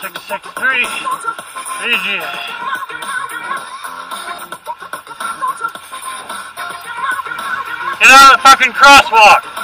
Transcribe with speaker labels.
Speaker 1: 63. Easy. Get out of the fucking crosswalk.